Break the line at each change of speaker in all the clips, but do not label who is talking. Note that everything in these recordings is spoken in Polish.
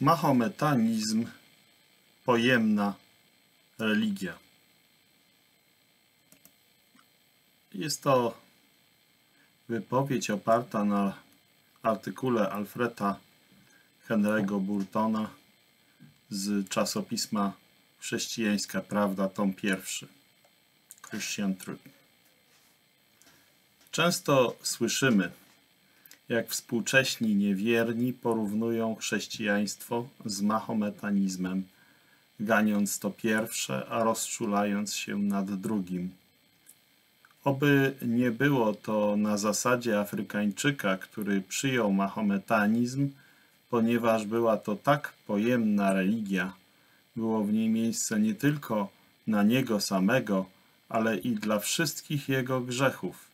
Mahometanizm pojemna religia. Jest to wypowiedź oparta na artykule Alfreda Henry'ego Burtona z czasopisma Chrześcijańska Prawda, tom pierwszy. Christian Truth. Często słyszymy, jak współcześni niewierni porównują chrześcijaństwo z mahometanizmem, ganiąc to pierwsze, a rozczulając się nad drugim. Oby nie było to na zasadzie Afrykańczyka, który przyjął mahometanizm, ponieważ była to tak pojemna religia, było w niej miejsce nie tylko na niego samego, ale i dla wszystkich jego grzechów.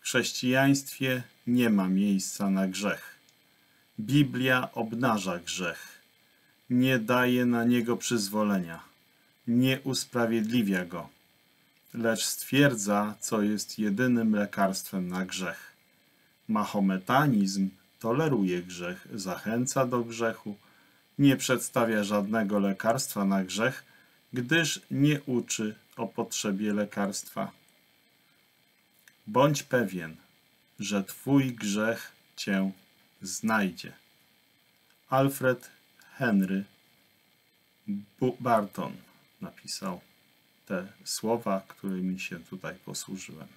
W chrześcijaństwie nie ma miejsca na grzech. Biblia obnaża grzech. Nie daje na niego przyzwolenia. Nie usprawiedliwia go, lecz stwierdza, co jest jedynym lekarstwem na grzech. Mahometanizm toleruje grzech, zachęca do grzechu, nie przedstawia żadnego lekarstwa na grzech, gdyż nie uczy o potrzebie lekarstwa. Bądź pewien, że Twój grzech Cię znajdzie. Alfred Henry Barton napisał te słowa, którymi się tutaj posłużyłem.